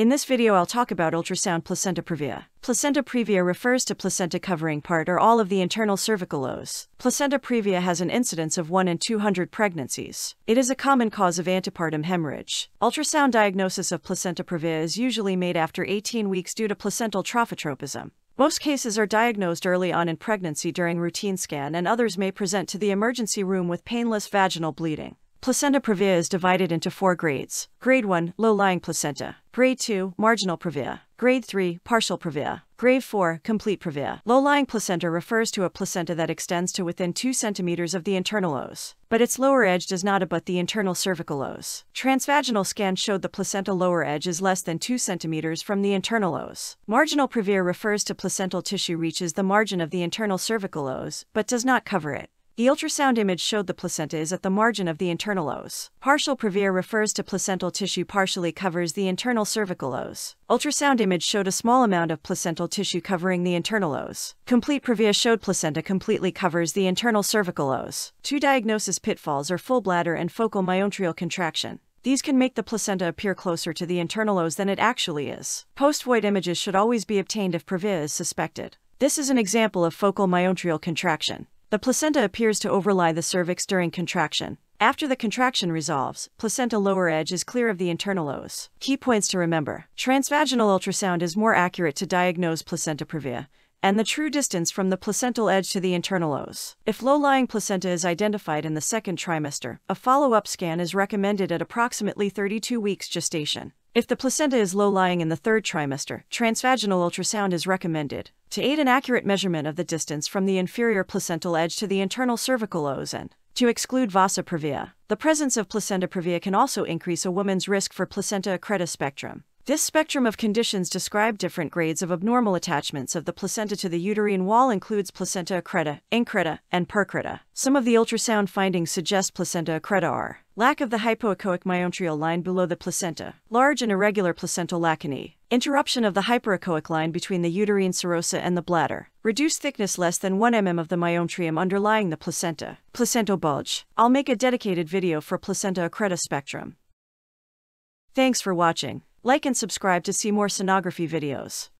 In this video I'll talk about ultrasound placenta previa. Placenta previa refers to placenta covering part or all of the internal cervical os. Placenta previa has an incidence of 1 in 200 pregnancies. It is a common cause of antepartum hemorrhage. Ultrasound diagnosis of placenta previa is usually made after 18 weeks due to placental trophotropism. Most cases are diagnosed early on in pregnancy during routine scan and others may present to the emergency room with painless vaginal bleeding. Placenta previa is divided into four grades. Grade 1, low-lying placenta. Grade 2, marginal previa. Grade 3, partial previa. Grade 4, complete previa. Low-lying placenta refers to a placenta that extends to within 2 centimeters of the internal os, but its lower edge does not abut the internal cervical os. Transvaginal scan showed the placenta lower edge is less than 2 centimeters from the internal os. Marginal previa refers to placental tissue reaches the margin of the internal cervical os, but does not cover it. The ultrasound image showed the placenta is at the margin of the internal os. Partial previa refers to placental tissue partially covers the internal cervical os. Ultrasound image showed a small amount of placental tissue covering the internal os. Complete previa showed placenta completely covers the internal cervical os. Two diagnosis pitfalls are full bladder and focal myometrial contraction. These can make the placenta appear closer to the internal os than it actually is. Post-void images should always be obtained if previa is suspected. This is an example of focal myometrial contraction. The placenta appears to overlie the cervix during contraction. After the contraction resolves, placenta lower edge is clear of the internal os. Key points to remember. Transvaginal ultrasound is more accurate to diagnose placenta previa and the true distance from the placental edge to the internal os. If low-lying placenta is identified in the second trimester, a follow-up scan is recommended at approximately 32 weeks gestation. If the placenta is low-lying in the third trimester, transvaginal ultrasound is recommended to aid an accurate measurement of the distance from the inferior placental edge to the internal cervical os and to exclude vasa previa. The presence of placenta previa can also increase a woman's risk for placenta accreta spectrum. This spectrum of conditions describe different grades of abnormal attachments of the placenta to the uterine wall includes placenta accreta, increta, and percreta. Some of the ultrasound findings suggest placenta accreta are lack of the hypoechoic myometrial line below the placenta, large and irregular placental lacunae, interruption of the hyperechoic line between the uterine serosa and the bladder, reduced thickness less than 1 mm of the myometrium underlying the placenta, placental bulge. I'll make a dedicated video for placenta accreta spectrum. Thanks for watching. Like and subscribe to see more sonography videos.